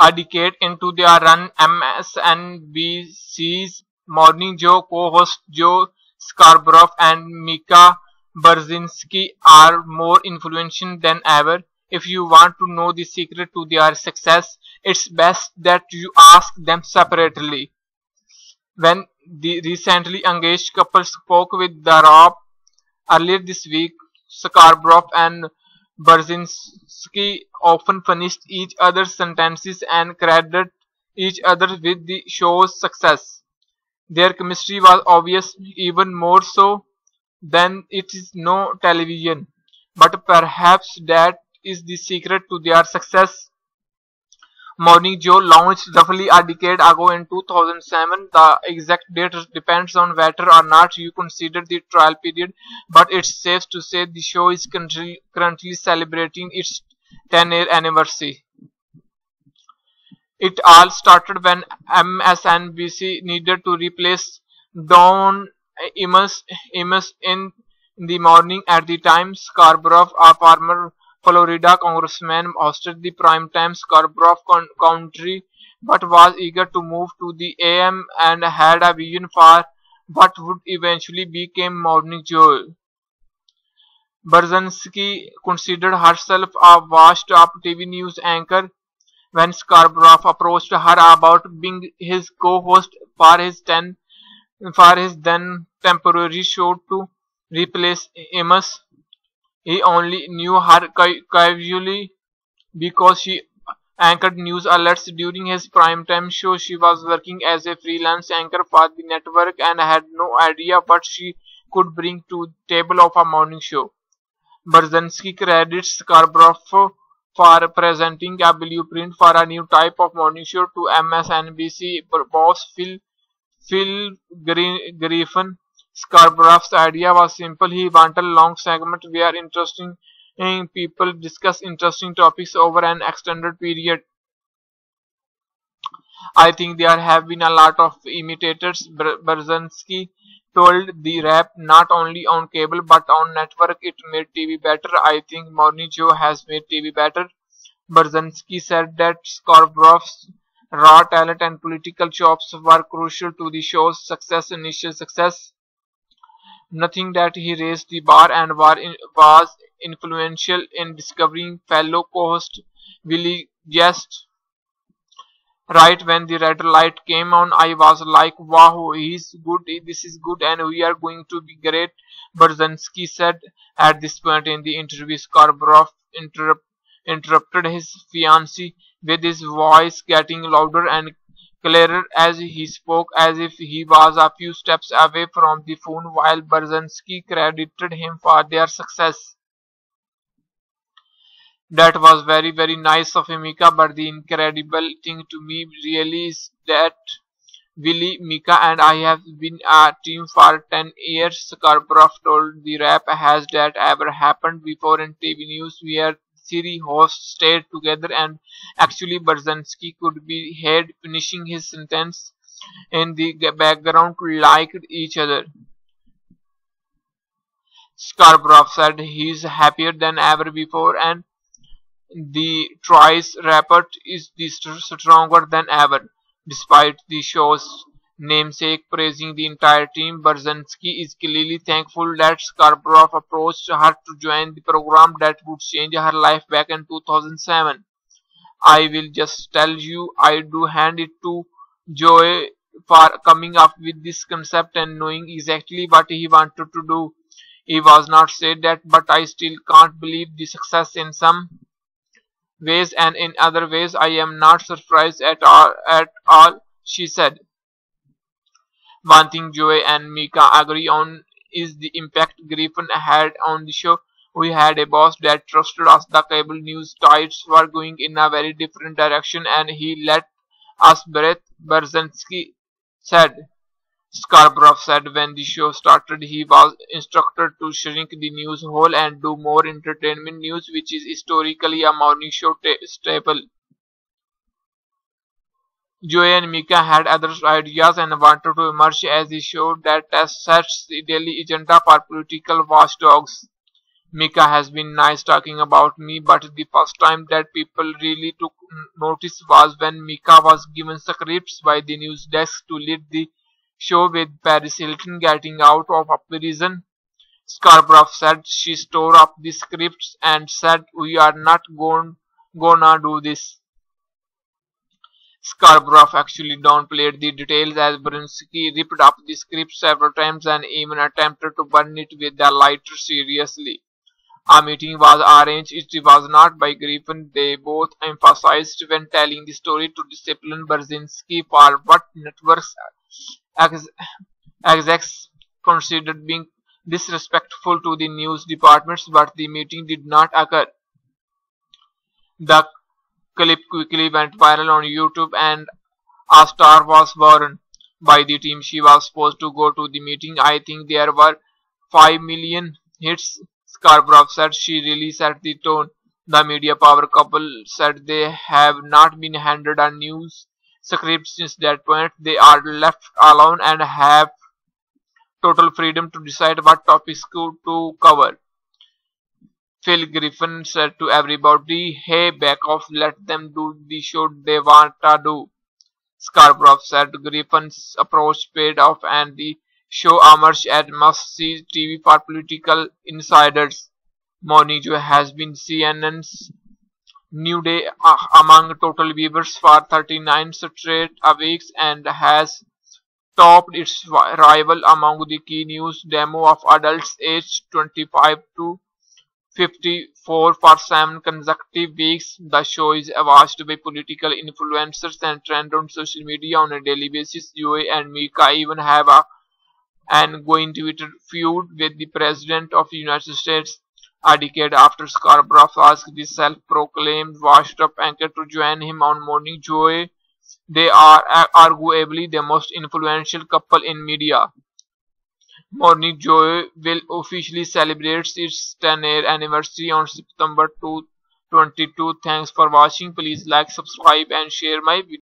A decade into their run, MSNBC's Morning Joe co-host Joe Scarborough and Mika Brzezinski are more influential than ever. If you want to know the secret to their success, it's best that you ask them separately. When the recently engaged couple spoke with The Wrap earlier this week, Scarborough and Brzezinski often finished each other's sentences and credited each other with the show's success. Their chemistry was obvious, even more so than it is no television. But perhaps that is the secret to their success. Morning Joe launched roughly a decade ago in 2007. The exact date depends on whether or not you consider the trial period, but it's safe to say the show is currently celebrating its 10 year anniversary. It all started when MSNBC needed to replace Don Imus, in the morning. At the time, Scarborough, a former Florida congressman, hosted the primetime Scarborough Country but was eager to move to the AM and had a vision for what would eventually become Morning Joe. Brzezinski considered herself a washed-up TV news anchor when Scarborough approached her about being his co-host for his ten for his then temporary show to replace Imus. He only knew her casually because she anchored news alerts during his primetime show. She was working as a freelance anchor for the network and had no idea what she could bring to the table of a morning show. Brzezinski credits Scarborough for presenting a blueprint for a new type of morning show to MSNBC boss Phil Phil Griffin. Scarborough's idea was simple. He wanted a long segment where interesting eh, people discuss interesting topics over an extended period. I think there have been a lot of imitators. Brzezinski told the Wrap, not only on cable but on network it made TV better. I think Morning Joe has made TV better. Brzezinski said that Scarborough's raw talent and political chops were crucial to the show's success, initial success. Nothing that he raised the bar and was influential in discovering fellow co-host Willie Geist. Right when the red light came on, I was like, wow, he's good, this is good, and we are going to be great. Brzezinski said at this point in the interview, Scarborough interrupt, interrupted his fiancée with his voice getting louder and clearer as he spoke as if he was a few steps away from the phone while Brzezinski credited him for their success. That was very very nice of Mika but the incredible thing to me really is that Willie, Mika and I have been a team for 10 years. Scarborough told the Wrap has that ever happened before in TV news where Siri hosts stayed together and actually Brzezinski could be heard finishing his sentence in the background liked each other. Scarborough said he's happier than ever before and the Trice report is the stronger than ever. Despite the show's namesake praising the entire team, Brzezinski is clearly thankful that Scarborough approached her to join the program that would change her life back in 2007. I will just tell you, I do hand it to Joe for coming up with this concept and knowing exactly what he wanted to do. He was not said that, but I still can't believe the success in some ways and in other ways I am not surprised at all, at all she said. One thing Joey and Mika agree on is the impact Griffin had on the show. We had a boss that trusted us. The cable news tides were going in a very different direction and he let us breathe, Brzezinski said. Scarborough said when the show started he was instructed to shrink the news hole and do more entertainment news which is historically a morning show staple. Joey and Mika had other ideas and wanted to emerge as a show that sets the daily agenda for political watchdogs. Mika has been nice talking about me, but the first time that people really took notice was when Mika was given scripts by the news desk to lead the show with Paris Hilton getting out of prison. Scarborough said she tore up the scripts and said, We are not going, gonna do this. Scarborough actually downplayed the details as Brzezinski ripped up the script several times and even attempted to burn it with a lighter seriously. A meeting was arranged. It was not by Griffin. They both emphasized when telling the story to discipline Brzezinski for what networks execs considered being disrespectful to the news departments, but the meeting did not occur. The clip quickly went viral on YouTube and a star was born by the team. She was supposed to go to the meeting. I think there were 5 million hits. Scarborough said she really set the tone. The media power couple said they have not been handed a news script since that point. They are left alone and have total freedom to decide what topics to cover. Phil Griffin said to everybody, Hey, back off, let them do the show they want to do. Scarborough said Griffin's approach paid off and the show emerged as must-see TV for political insiders. Morning Joe has been CNN's new day uh, among total viewers for 39 straight weeks and has topped its rival among the key news demo of adults aged 25 to 54 for seven consecutive weeks. The show is watched by political influencers and trend on social media on a daily basis. Joey and Mika even have a ongoing Twitter feud with the President of the United States. A decade after Scarborough asked the self-proclaimed washed-up anchor to join him on Morning Joe, they are arguably the most influential couple in media. Morning Joe will officially celebrate its 10th anniversary on September 22. Thanks for watching. Please like, subscribe and share my video.